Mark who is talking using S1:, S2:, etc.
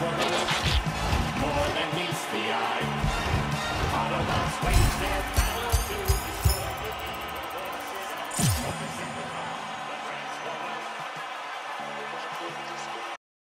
S1: More than meets the eye. Autobots wage their battle to